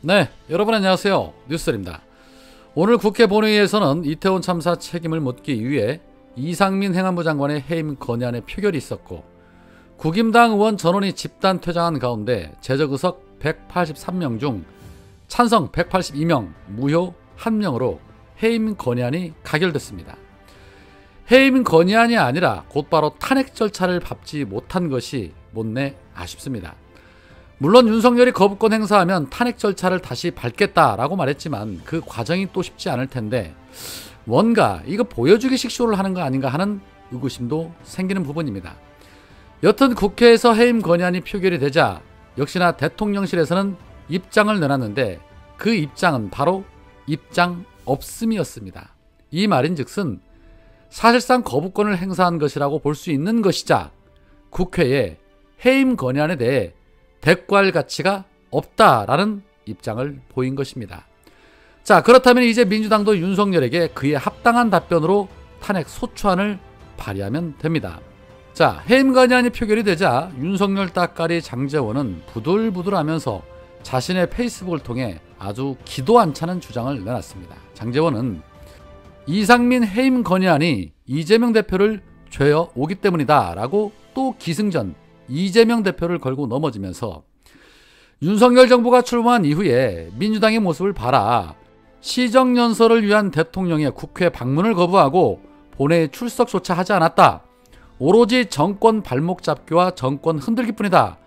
네, 여러분 안녕하세요. 뉴스입니다. 오늘 국회 본회의에서는 이태원 참사 책임을 묻기 위해 이상민 행안부 장관의 해임 건의안의 표결이 있었고 국임당 의원 전원이 집단 퇴장한 가운데 제적 의석 183명 중 찬성 182명, 무효 1명으로 해임 건의안이 가결됐습니다. 해임 건의안이 아니라 곧바로 탄핵 절차를 밟지 못한 것이 못내 아쉽습니다. 물론 윤석열이 거부권 행사하면 탄핵 절차를 다시 밟겠다라고 말했지만 그 과정이 또 쉽지 않을 텐데 뭔가 이거 보여주기 식 쇼를 하는 거 아닌가 하는 의구심도 생기는 부분입니다. 여튼 국회에서 해임 건의안이 표결이 되자 역시나 대통령실에서는 입장을 내놨는데 그 입장은 바로 입장 없음이었습니다. 이 말인즉슨 사실상 거부권을 행사한 것이라고 볼 수 있는 것이자 국회에 해임 건의안에 대해 대꾸할 가치가 없다라는 입장을 보인 것입니다. 자, 그렇다면 이제 민주당도 윤석열에게 그에 합당한 답변으로 탄핵 소추안을 발의하면 됩니다. 자, 해임 건의안이 표결이 되자 윤석열 따까리 장재원은 부들부들하면서 자신의 페이스북을 통해 아주 기도 안 차는 주장을 내놨습니다. 장재원은 이상민 해임 건의안이 이재명 대표를 죄어 오기 때문이다 라고 또 기승전 이재명 대표를 걸고 넘어지면서 윤석열 정부가 출범한 이후에 민주당의 모습을 봐라. 시정연설을 위한 대통령의 국회 방문을 거부하고 본회의 출석조차 하지 않았다. 오로지 정권 발목 잡기와 정권 흔들기 뿐이다.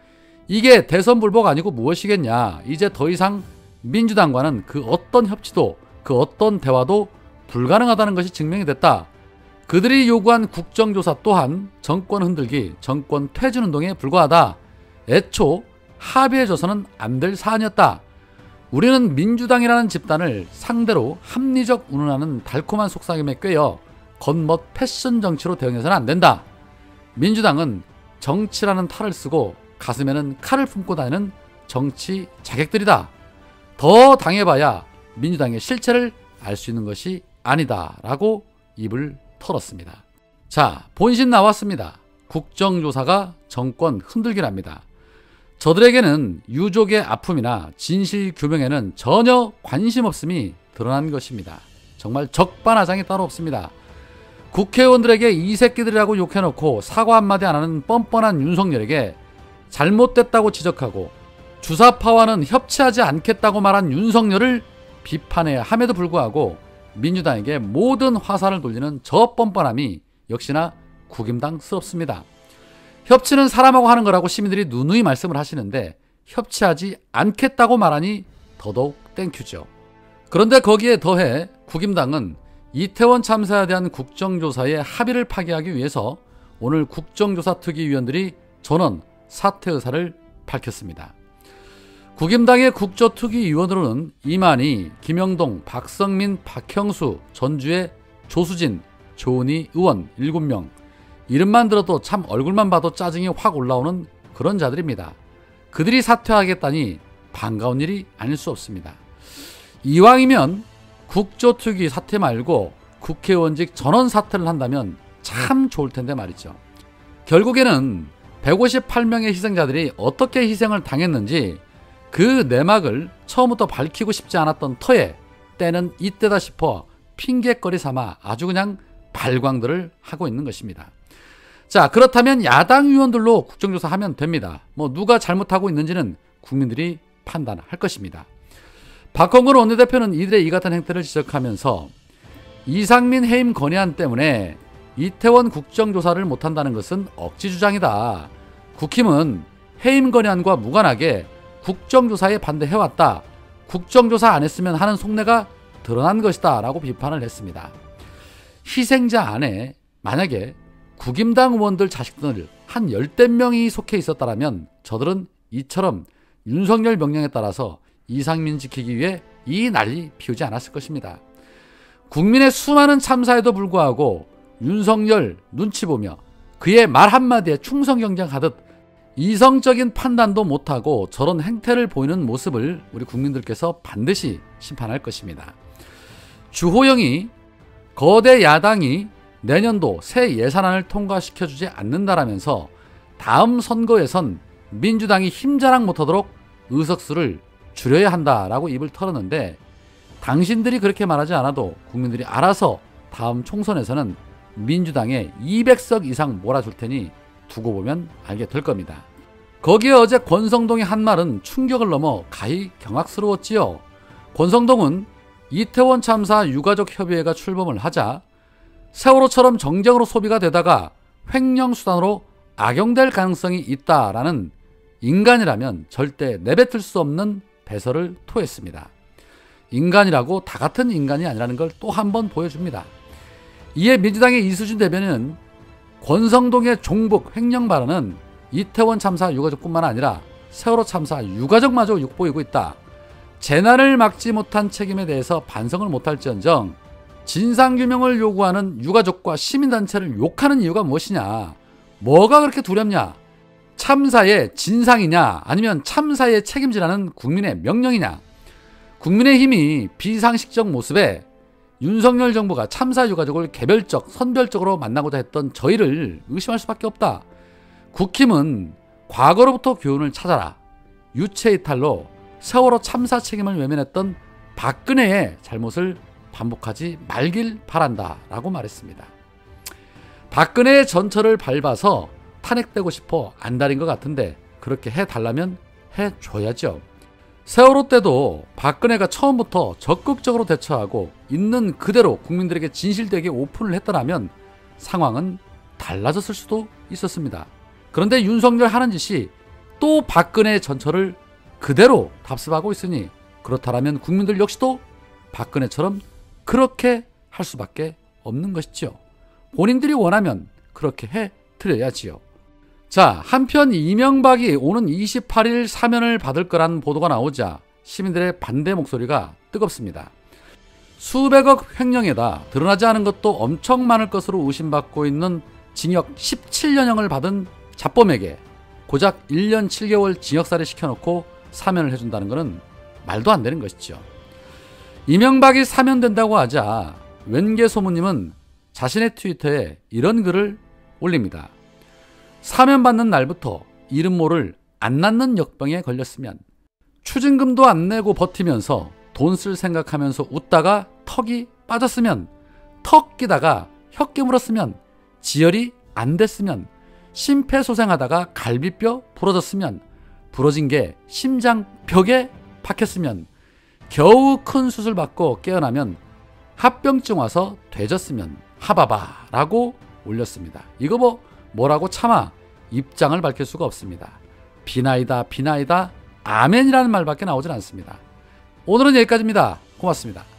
이게 대선 불복 아니고 무엇이겠냐. 이제 더 이상 민주당과는 그 어떤 협치도 그 어떤 대화도 불가능하다는 것이 증명이 됐다. 그들이 요구한 국정조사 또한 정권 흔들기, 정권 퇴진 운동에 불과하다. 애초 합의해줘서는 안 될 사안이었다. 우리는 민주당이라는 집단을 상대로 합리적 운운하는 달콤한 속삭임에 꿰어 겉멋 패션 정치로 대응해서는 안 된다. 민주당은 정치라는 탈을 쓰고 가슴에는 칼을 품고 다니는 정치 자객들이다. 더 당해봐야 민주당의 실체를 알 수 있는 것이 아니다. 라고 입을 털었습니다. 자, 본신 나왔습니다. 국정조사가 정권 흔들기랍니다. 저들에게는 유족의 아픔이나 진실 규명에는 전혀 관심 없음이 드러난 것입니다. 정말 적반하장이 따로 없습니다. 국회의원들에게 이 새끼들이라고 욕해놓고 사과 한마디 안 하는 뻔뻔한 윤석열에게 잘못됐다고 지적하고 주사파와는 협치하지 않겠다고 말한 윤석열을 비판해야 함에도 불구하고 민주당에게 모든 화살을 돌리는 저 뻔뻔함이 역시나 국임당스럽습니다. 협치는 사람하고 하는 거라고 시민들이 누누이 말씀을 하시는데 협치하지 않겠다고 말하니 더더욱 thank you죠. 그런데 거기에 더해 국임당은 이태원 참사에 대한 국정조사의 합의를 파기하기 위해서 오늘 국정조사 특위위원들이 전원 사퇴 의사를 밝혔습니다. 국임당의 국조특위위원으로는 이만희, 김영동, 박성민, 박형수, 전주의 조수진, 조은희 의원 7명, 이름만 들어도 참 얼굴만 봐도 짜증이 확 올라오는 그런 자들입니다. 그들이 사퇴하겠다니 반가운 일이 아닐 수 없습니다. 이왕이면 국조특위 사퇴 말고 국회의원직 전원 사퇴를 한다면 참 좋을 텐데 말이죠. 결국에는 158명의 희생자들이 어떻게 희생을 당했는지 그 내막을 처음부터 밝히고 싶지 않았던 터에 때는 이때다 싶어 핑계거리 삼아 아주 그냥 발광들을 하고 있는 것입니다. 자, 그렇다면 야당 의원들로 국정조사 하면 됩니다. 뭐 누가 잘못하고 있는지는 국민들이 판단할 것입니다. 박홍근 원내대표는 이들의 이 같은 행태를 지적하면서 이상민 해임 건의안 때문에 이태원 국정조사를 못한다는 것은 억지 주장이다. 국힘은 해임 건의안과 무관하게 국정조사에 반대해왔다. 국정조사 안 했으면 하는 속내가 드러난 것이다. 라고 비판을 했습니다. 희생자 안에 만약에 국임당 의원들 자식들 한 열댓 명이 속해 있었다면 저들은 이처럼 윤석열 명령에 따라서 이상민 지키기 위해 이 난리 피우지 않았을 것입니다. 국민의 수많은 참사에도 불구하고 윤석열 눈치 보며 그의 말 한마디에 충성 경쟁하듯 이성적인 판단도 못하고 저런 행태를 보이는 모습을 우리 국민들께서 반드시 심판할 것입니다. 주호영이 거대 야당이 내년도 새 예산안을 통과시켜주지 않는다라면서 다음 선거에선 민주당이 힘자랑 못하도록 의석수를 줄여야 한다라고 입을 털었는데 당신들이 그렇게 말하지 않아도 국민들이 알아서 다음 총선에서는 민주당에 200석 이상 몰아줄 테니 두고 보면 알게 될 겁니다. 거기에 어제 권성동의 한 말은 충격을 넘어 가히 경악스러웠지요. 권성동은 이태원 참사 유가족 협의회가 출범을 하자 세월호처럼 정쟁으로 소비가 되다가 횡령수단으로 악용될 가능성이 있다라는 인간이라면 절대 내뱉을 수 없는 배설을 토했습니다. 인간이라고 다 같은 인간이 아니라는 걸 또 한 번 보여줍니다. 이에 민주당의 이수진 대변인은 권성동의 종북 횡령 발언은 이태원 참사 유가족뿐만 아니라 세월호 참사 유가족마저 욕보이고 있다. 재난을 막지 못한 책임에 대해서 반성을 못할지언정 진상규명을 요구하는 유가족과 시민단체를 욕하는 이유가 무엇이냐? 뭐가 그렇게 두렵냐? 참사의 진상이냐? 아니면 참사에 책임지라는 국민의 명령이냐? 국민의힘이 비상식적 모습에 윤석열 정부가 참사 유가족을 개별적, 선별적으로 만나고자 했던 저희를 의심할 수밖에 없다. 국힘은 과거로부터 교훈을 찾아라. 유체이탈로 세월호 참사 책임을 외면했던 박근혜의 잘못을 반복하지 말길 바란다. 라고 말했습니다. 박근혜의 전철을 밟아서 탄핵되고 싶어 안달인 것 같은데 그렇게 해달라면 해줘야죠. 세월호 때도 박근혜가 처음부터 적극적으로 대처하고 있는 그대로 국민들에게 진실되게 오픈을 했더라면 상황은 달라졌을 수도 있었습니다. 그런데 윤석열 하는 짓이 또 박근혜 전철을 그대로 답습하고 있으니 그렇다면 국민들 역시도 박근혜처럼 그렇게 할 수밖에 없는 것이죠. 본인들이 원하면 그렇게 해 드려야지요. 자, 한편 이명박이 오는 28일 사면을 받을 거란 보도가 나오자 시민들의 반대 목소리가 뜨겁습니다. 수백억 횡령에다 드러나지 않은 것도 엄청 많을 것으로 의심받고 있는 징역 17년형을 받은 자범에게 고작 1년 7개월 징역살이 시켜놓고 사면을 해준다는 것은 말도 안 되는 것이죠. 이명박이 사면된다고 하자 웬계 소모님은 자신의 트위터에 이런 글을 올립니다. 사면받는 날부터 이름 모를 안 낳는 역병에 걸렸으면 추징금도 안 내고 버티면서 돈 쓸 생각하면서 웃다가 턱이 빠졌으면 턱 끼다가 혀 깨물었으면 지혈이 안 됐으면 심폐소생하다가 갈비뼈 부러졌으면 부러진 게 심장 벽에 박혔으면 겨우 큰 수술 받고 깨어나면 합병증 와서 되졌으면 하바바라고 올렸습니다. 이거 뭐 뭐라고 차마 입장을 밝힐 수가 없습니다. 비나이다 비나이다 아멘이라는 말밖에 나오질 않습니다. 오늘은 여기까지입니다. 고맙습니다.